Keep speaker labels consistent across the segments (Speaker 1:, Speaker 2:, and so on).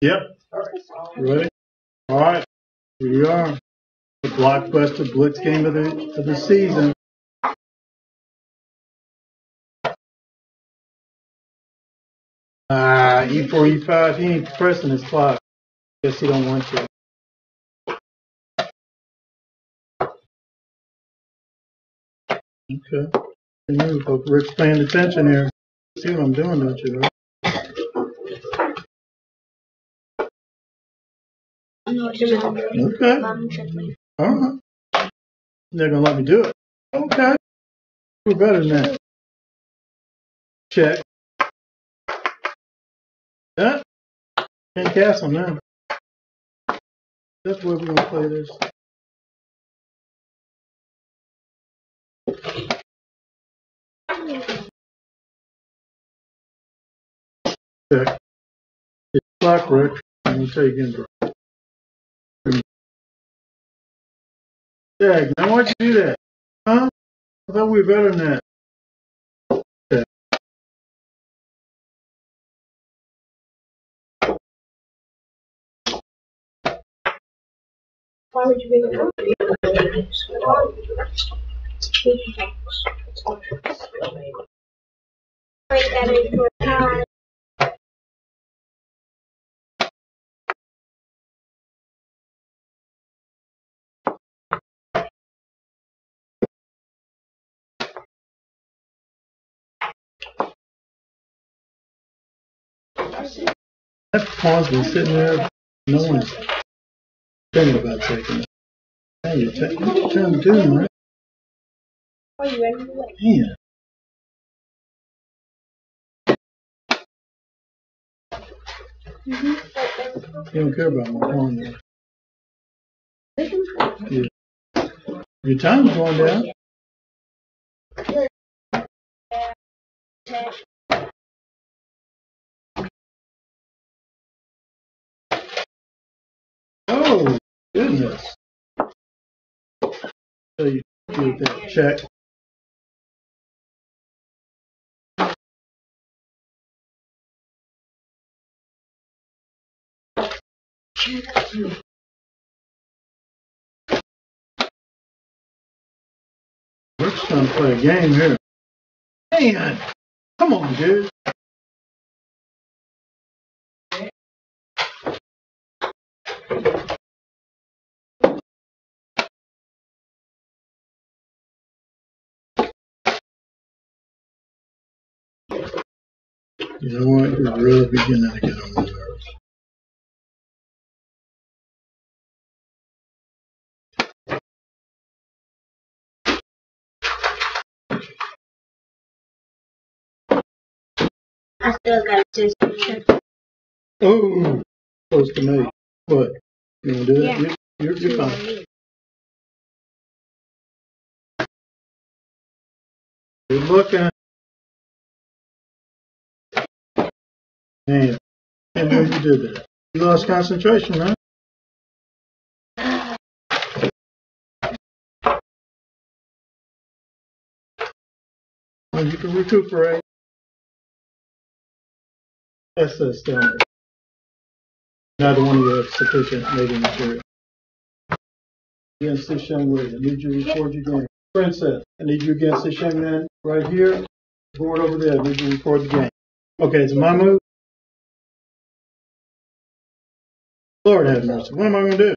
Speaker 1: Yep. Ready? All right. Here we are. The blockbuster blitz game of the of the season. Ah, E4, E5, he ain't pressing his clock. Guess he don't want to. Okay. Rick's paying attention here. See what I'm doing, don't you? Okay. All right. They're gonna let me do it. Okay. We're better than that. Check. Yeah. Can't cast on that. That's where we're gonna play this. Check. It's clock, Rick. I'm gonna tell you again, Check. Man, why'd you do that? Huh? I thought we were better than that.
Speaker 2: Why would you bring it up? That
Speaker 1: pawn's been sitting there. No one's thinking about taking it. Hey, you're trying to do, man?
Speaker 2: Are you ready wait?
Speaker 1: Man. You don't care about my pawn there. Your time's going down. Oh, goodness. So you do that check. We're just to play a game here. Man, come on, dude. You know what? You're really beginning to get on my nerves.
Speaker 2: I still got check.
Speaker 1: Oh, close to me. What? You want to do
Speaker 2: Yeah.
Speaker 1: that? You're, you're, you're fine. Good looking. Man, can't believe you did that. You lost concentration, man. Well, you can recuperate. That's the standard. Neither one of you have sufficient mating material. Against this young lady, I need you to record your game. Princess, I need you against this young man right here. Board over there, I need you to record the game. Okay, it's my move. Lord have mercy. What am I going to do?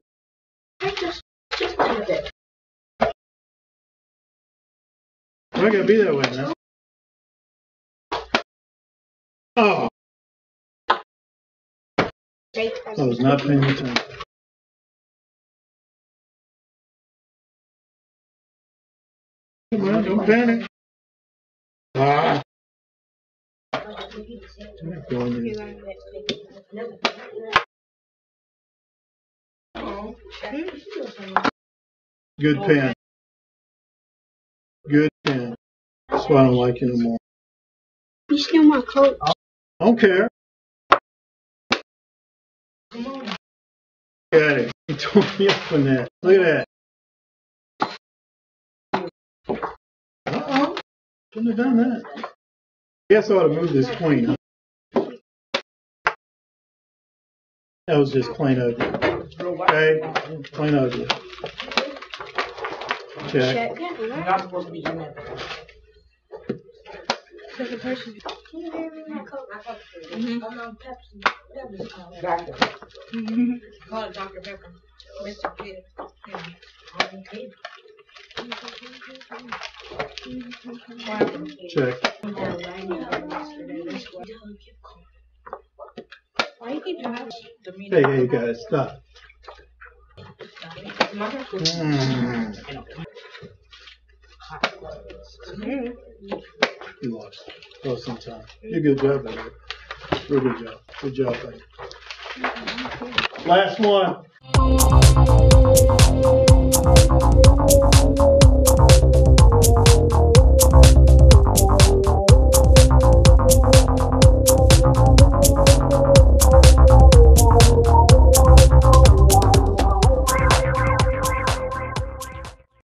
Speaker 2: I just, just.
Speaker 1: I got to be that way now. Oh, I was not paying attention. Come on, don't panic. Ah, I'm going there. Good pen. Good pen. That's why I don't like you no more.
Speaker 2: You steal my coat.
Speaker 1: I don't care. Come on. Got it. He tore me up on that. Look at that. Uh-oh. Shouldn't have done that. Guess I ought to move this queen. That was just plain ugly. Okay, plain ugly. Check.
Speaker 2: You're not supposed to be in there.
Speaker 3: Second person. Can you hear me? My coat. I'm on Pepsi. Pepsi.
Speaker 2: Doctor.
Speaker 3: Call it Dr. Pepper. Mr. Pitt.
Speaker 1: Check.
Speaker 3: Why keep talking?
Speaker 1: Hey, hey, guys, stop. Mm. You lost. Lost some time. You did a good job, baby. Real good job. Good job, baby. Last one.